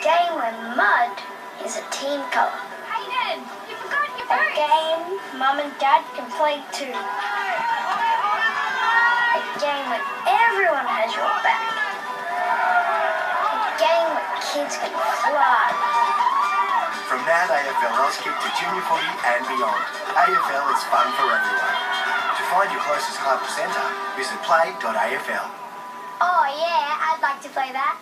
game where mud is a team colour. Hayden, you forgot your A game mum and dad can play too. A game where everyone has your back. A game where kids can fly. From NAB AFL Auskick to junior footy and beyond, AFL is fun for everyone. To find your closest club or centre, visit play.afl. Oh yeah, I'd like to play that.